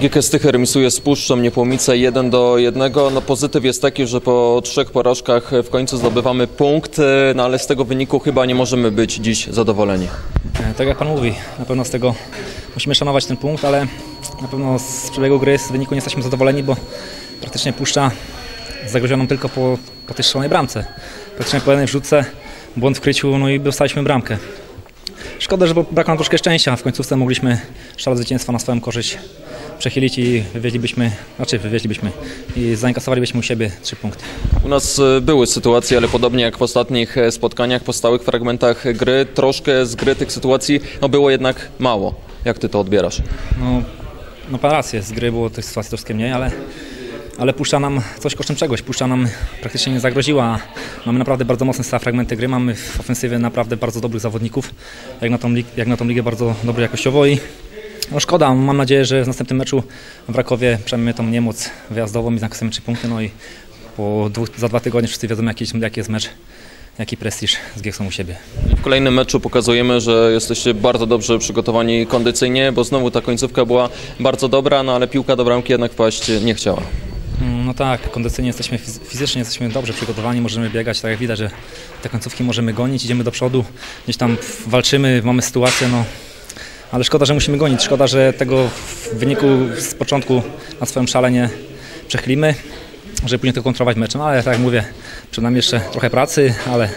GK Stychy remisuje z Puszczą Niepołomice 1 do 1. No pozytyw jest taki, że po trzech porażkach w końcu zdobywamy punkt, e, no ale z tego wyniku chyba nie możemy być dziś zadowoleni. E, Tak jak Pan mówi, na pewno z tego musimy szanować ten punkt, ale na pewno z przebiegu gry, z wyniku nie jesteśmy zadowoleni, bo praktycznie Puszcza zagroziła nam tylko po, po tej strzelonej bramce. Praktycznie po jednej wrzutce, błąd w kryciu, no i dostaliśmy bramkę. Szkoda, że brakło nam troszkę szczęścia. W końcówce mogliśmy szal zwycięstwa na swoją korzyść przechylić i wywieźlibyśmy, znaczy wywieźlibyśmy i zainkasowalibyśmy u siebie trzy punkty. U nas e, były sytuacje, ale podobnie jak w ostatnich e, spotkaniach, po stałych fragmentach gry, troszkę z gry tych sytuacji no było jednak mało. Jak ty to odbierasz? No, no pan rację, z gry było tych sytuacji troszkę mniej, ale, ale puszcza nam coś kosztem czegoś. Puszcza nam praktycznie nie zagroziła. Mamy naprawdę bardzo mocne stałe fragmenty gry, mamy w ofensywie naprawdę bardzo dobrych zawodników, jak na tą, lig- jak na tą ligę bardzo dobry jakościowo i no szkoda, mam nadzieję, że w następnym meczu w Rakowie przejmiemy tą niemoc wyjazdową i zakasujemy trzy punkty, no i po dwóch, za dwa tygodnie wszyscy wiedzą jaki, jaki jest mecz, jaki prestiż z Giechsą u siebie. W kolejnym meczu pokazujemy, że jesteście bardzo dobrze przygotowani kondycyjnie, bo znowu ta końcówka była bardzo dobra, no ale piłka do bramki jednak wpaść nie chciała. Mm, No tak, kondycyjnie jesteśmy, fiz- fizycznie jesteśmy dobrze przygotowani, możemy biegać, tak jak widać, że te końcówki możemy gonić, idziemy do przodu, gdzieś tam walczymy, mamy sytuację, no ale szkoda, że musimy gonić, szkoda, że tego w wyniku z początku na swoją szale nie przechylimy, żeby później to kontrolować meczem, ale tak jak mówię, przed nami jeszcze trochę pracy, ale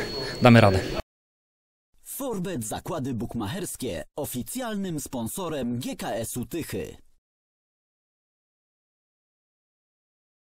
damy radę. Forbet Zakłady Bukmacherskie, oficjalnym sponsorem GKS-u Tychy.